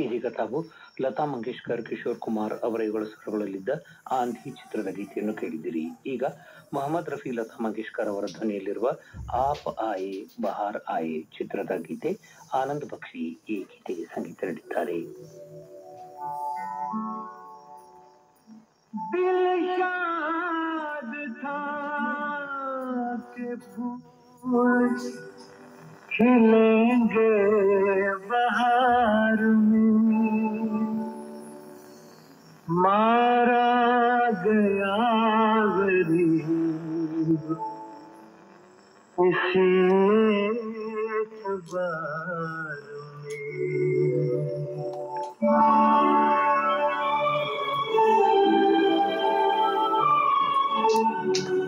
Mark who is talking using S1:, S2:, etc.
S1: ಇದೀಗ ತಾವು ಲತಾ ಮಂಗೇಶ್ಕರ್ ಕಿಶೋರ್ ಕುಮಾರ್ ಅವರ ಇವುಗಳ ಸ್ವರಗಳಲ್ಲಿದ್ದ ಆಂಧಿ ಚಿತ್ರದ ಗೀತೆಯನ್ನು ಕೇಳಿದಿರಿ ಈಗ ಮೊಹಮ್ಮದ್ ರಫಿ ಲತಾ ಮಂಗೇಶ್ಕರ್ ಅವರ ಧ್ವನಿಯಲ್ಲಿರುವ ಆಪ್ ಆಯೆ ಬಹಾರ್ ಆಯೆ ಚಿತ್ರದ ಗೀತೆ ಆನಂದ್ ಬಕ್ಷಿ ಈ ಗೀತೆಗೆ ಸಂಗೀತ ನೀಡಿದ್ದಾರೆ
S2: दिल शाद था कि फूल खिलेंगे मारा गया गरीब। इसी एतबार में।